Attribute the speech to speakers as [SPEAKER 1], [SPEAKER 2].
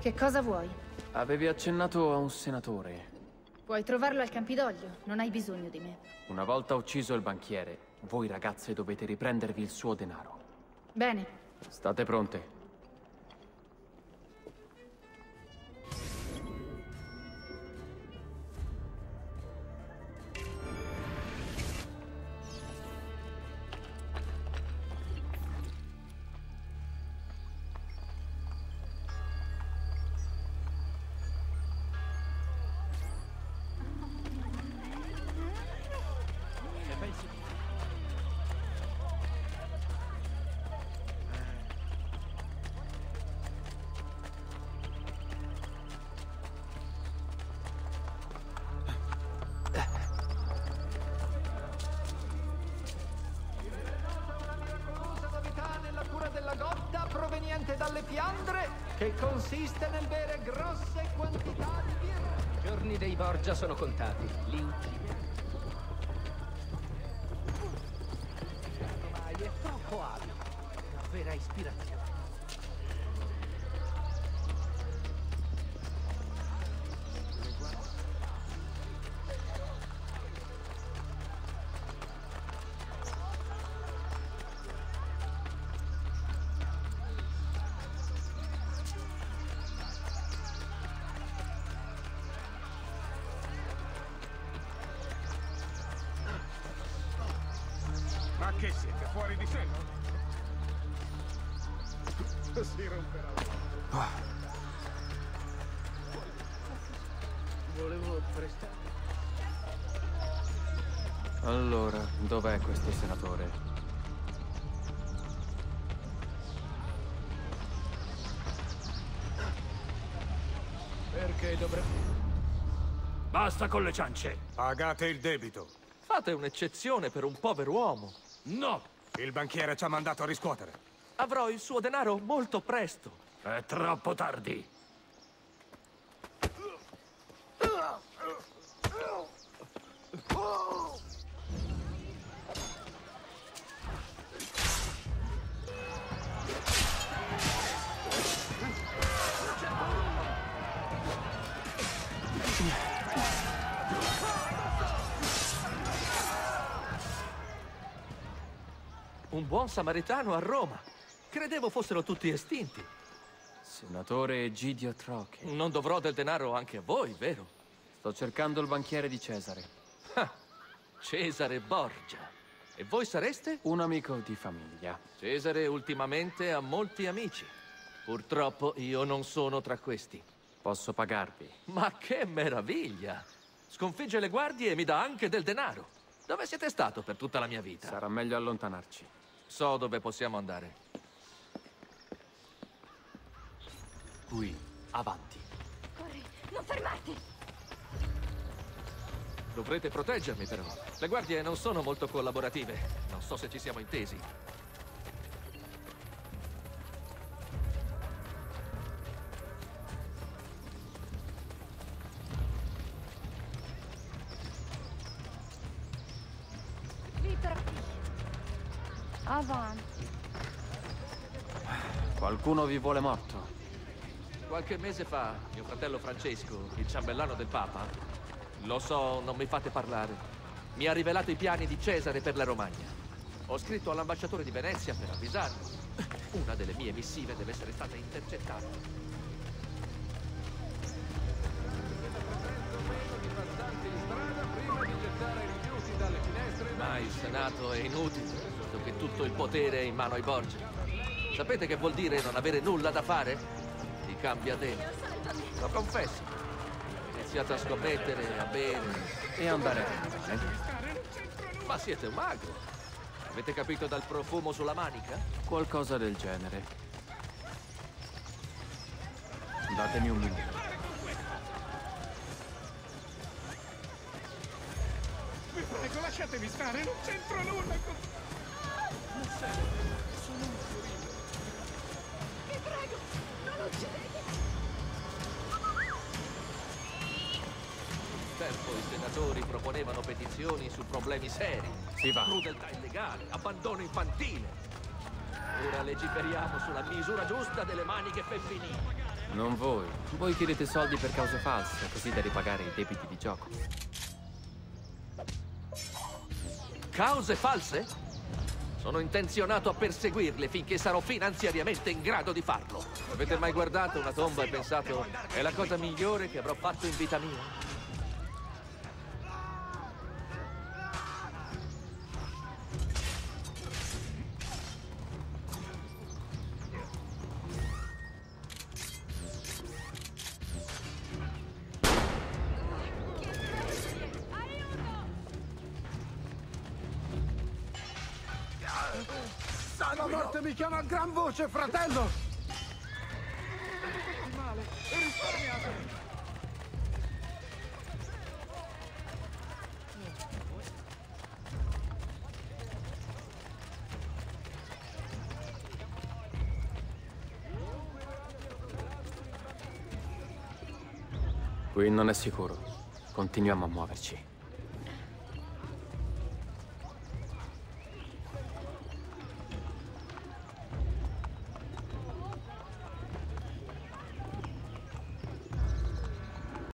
[SPEAKER 1] Che cosa vuoi?
[SPEAKER 2] Avevi accennato a un senatore.
[SPEAKER 1] Puoi trovarlo al Campidoglio, non hai bisogno di me.
[SPEAKER 2] Una volta ucciso il banchiere, voi ragazze dovete riprendervi il suo denaro.
[SPEAKER 1] Bene,
[SPEAKER 2] State pronte.
[SPEAKER 3] Dalle Fiandre che consiste nel bere grosse quantità di birra.
[SPEAKER 4] I giorni dei Borgia sono contati. Li uccide. Ormai è troppo. È una vera ispirazione.
[SPEAKER 5] Ma che siete fuori di sé? si romperà.
[SPEAKER 4] Volevo prestare.
[SPEAKER 2] Allora, dov'è questo senatore?
[SPEAKER 4] Perché dovrebbe...
[SPEAKER 6] Basta con le ciance!
[SPEAKER 5] Pagate il debito.
[SPEAKER 7] Fate un'eccezione per un povero uomo.
[SPEAKER 6] No!
[SPEAKER 5] Il banchiere ci ha mandato a riscuotere.
[SPEAKER 7] Avrò il suo denaro molto presto.
[SPEAKER 6] È troppo tardi!
[SPEAKER 7] Un buon samaritano a Roma. Credevo fossero tutti estinti.
[SPEAKER 2] Senatore Egidio Troche.
[SPEAKER 7] Non dovrò del denaro anche a voi, vero?
[SPEAKER 2] Sto cercando il banchiere di Cesare.
[SPEAKER 7] Ah, Cesare Borgia. E voi sareste?
[SPEAKER 2] Un amico di famiglia.
[SPEAKER 7] Cesare ultimamente ha molti amici. Purtroppo io non sono tra questi.
[SPEAKER 2] Posso pagarvi.
[SPEAKER 7] Ma che meraviglia! Sconfigge le guardie e mi dà anche del denaro. Dove siete stato per tutta la mia vita?
[SPEAKER 2] Sarà meglio allontanarci.
[SPEAKER 7] So dove possiamo andare.
[SPEAKER 2] Qui, avanti.
[SPEAKER 1] corri, non fermarti!
[SPEAKER 7] Dovrete proteggermi però. Le guardie non sono molto collaborative. Non so se ci siamo intesi.
[SPEAKER 1] Avanti!
[SPEAKER 2] Qualcuno vi vuole morto?
[SPEAKER 7] Qualche mese fa, mio fratello Francesco, il ciambellano del Papa, lo so, non mi fate parlare, mi ha rivelato i piani di Cesare per la Romagna. Ho scritto all'ambasciatore di Venezia per avvisarlo. Una delle mie missive deve essere stata intercettata. Ma il Senato è inutile, visto che tutto il potere è in mano ai Borgia. Sapete che vuol dire non avere nulla da fare? Ti cambia dentro. Lo confesso. Ho iniziato a scommettere, a bere.
[SPEAKER 2] E andare a bene.
[SPEAKER 7] Ma siete un mago. Avete capito dal profumo sulla manica?
[SPEAKER 2] Qualcosa del genere. Datemi un minuto.
[SPEAKER 5] Vi prego, lasciatemi stare, non c'entro nulla con...
[SPEAKER 7] senatori proponevano petizioni su problemi seri.
[SPEAKER 2] Si va.
[SPEAKER 7] Crudeltà illegale, abbandono infantile. Ora legiferiamo sulla misura giusta delle maniche femminili.
[SPEAKER 2] Non voi. Voi chiedete soldi per cause false, così da ripagare i debiti di gioco.
[SPEAKER 7] Cause false? Sono intenzionato a perseguirle finché sarò finanziariamente in grado di farlo. Avete mai guardato una tomba e pensato è la cosa migliore che avrò fatto in vita mia?
[SPEAKER 5] Morte mi chiama a gran voce, fratello!
[SPEAKER 2] Qui non è sicuro. Continuiamo a muoverci.